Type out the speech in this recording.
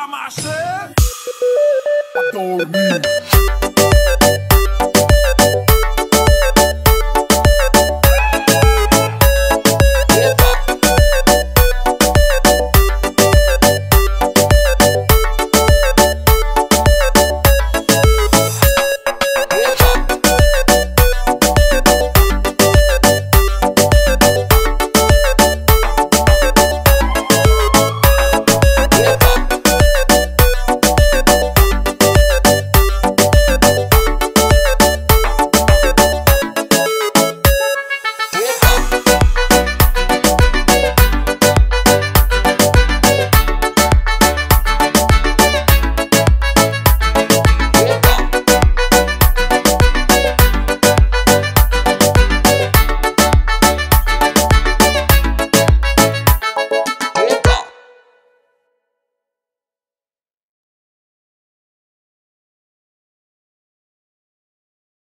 by myself. I don't need.